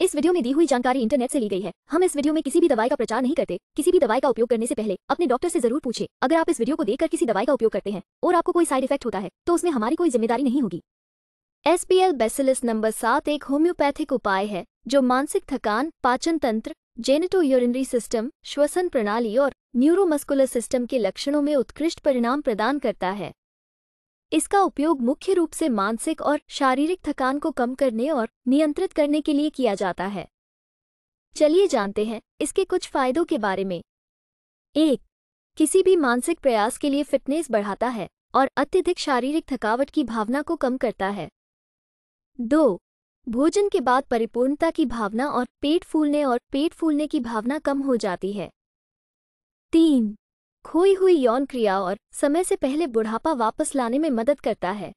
इस वीडियो में दी हुई जानकारी इंटरनेट से ली गई है। हम इस वीडियो में किसी भी दवाई का प्रचार नहीं करते। किसी भी दवाई का उपयोग करने से पहले अपने डॉक्टर से ज़रूर पूछे। अगर आप इस वीडियो को देखकर किसी दवाई का उपयोग करते हैं और आपको कोई साइड इफ़ेक्ट होता है तो उसमें हमारी कोई ज़िम्मेदारी नहीं होगी। एस पी एल बेसिलिस नंबर सात एक होम्योपैथिक उपाय है, जो मानसिक थकान, पाचन तंत्र जेनेटो यूरिनरी सिस्टम श्वसन प्रणाली और न्यूरोमस्कुलर सिस्टम के लक्षणों में उत्कृष्ट परिणाम प्रदान करता है। इसका उपयोग मुख्य रूप से मानसिक और शारीरिक थकान को कम करने और नियंत्रित करने के लिए किया जाता है। चलिए जानते हैं इसके कुछ फायदों के बारे में। एक, किसी भी मानसिक प्रयास के लिए फिटनेस बढ़ाता है और अत्यधिक शारीरिक थकावट की भावना को कम करता है। दो, भोजन के बाद परिपूर्णता की भावना और पेट फूलने और पेट फूलने की भावना कम हो जाती है। तीन खोई हुई यौन क्रिया और समय से पहले बुढ़ापा वापस लाने में मदद करता है।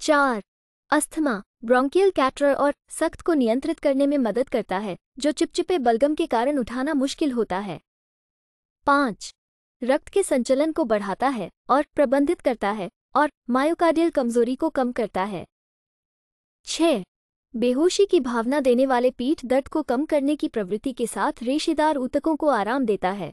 चार, अस्थमा, ब्रोंकियल कैटर और सख्त को नियंत्रित करने में मदद करता है, जो चिपचिपे बलगम के कारण उठाना मुश्किल होता है। पाँच, रक्त के संचलन को बढ़ाता है और प्रबंधित करता है और मायोकार्डियल कमज़ोरी को कम करता है। छः, बेहोशी की भावना देने वाले पीठ दर्द को कम करने की प्रवृत्ति के साथ रेशेदार ऊतकों को आराम देता है।